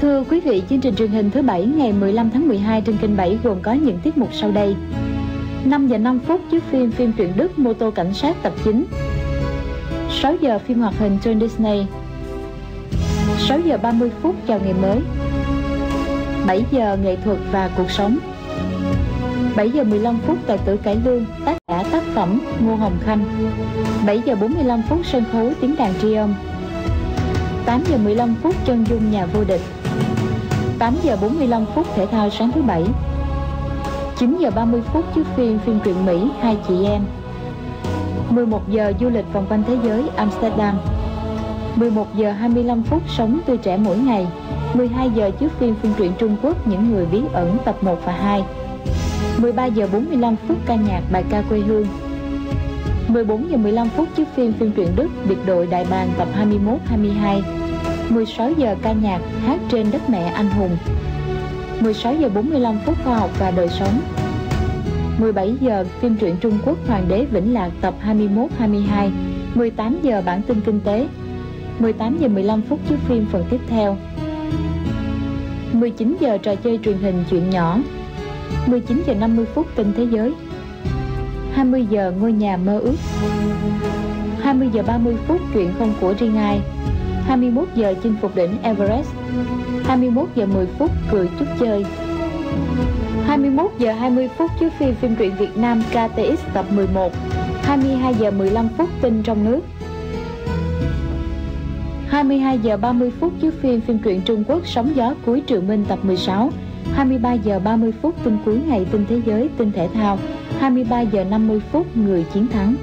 Thưa quý vị, chương trình truyền hình thứ bảy ngày 15 tháng 12 trên kênh 7 gồm có những tiết mục sau đây. 5 giờ 5 phút chiếu phim phim truyện Đức Mô tô cảnh sát tập 9. 6 giờ phim hoạt hình trên Disney. 6 giờ 30 phút chào ngày mới. 7 giờ nghệ thuật và cuộc sống. 7 giờ 15 phút tài tử cải lương tác giả tác phẩm Ngô Hồng Khanh. 7 giờ 45 phút sân khấu tiếng đàn tri âm. 8 giờ 15 phút chân dung nhà vô địch 8 giờ 45 phút thể thao sáng thứ bảy. 9 giờ 30 phút trước phim phim truyện Mỹ, Hai chị em. 11 giờ du lịch vòng quanh thế giới, Amsterdam. 11 giờ 25 phút sống tươi trẻ mỗi ngày. 12 giờ trước phim phim truyện Trung Quốc, Những người bí ẩn, tập 1 và 2 13 giờ 45 phút ca nhạc, bài ca quê hương. 14 giờ 15 phút chiếu phim phim truyện Đức, Biệt đội Đại bàng tập 21 22 16 giờ ca nhạc, hát trên đất mẹ anh hùng. 16 giờ 45 phút khoa học và đời sống. 17 giờ phim truyện Trung Quốc Hoàng đế Vĩnh Lạc tập 21 22 18 giờ bản tin kinh tế. 18 giờ 15 phút chiếu phim phần tiếp theo. 19 giờ trò chơi truyền hình chuyện nhỏ. 19 giờ 50 phút tin thế giới. 20 giờ ngôi nhà mơ ước. 20 giờ 30 phút chuyện không của riêng ai. 21 giờ chinh phục đỉnh Everest 21 giờ 10 phút cười chút chơi. 21 giờ 20 phút chiếu phim phim truyện Việt Nam KTX tập 11 22 giờ 15 phút tin trong nước. 22 giờ 30 phút chiếu phim phim truyện Trung Quốc Sóng gió cuối Trường Minh tập 16 23 giờ 30 phút tin cuối ngày tin thế giới tin thể thao 23 giờ 50 phút người chiến thắng.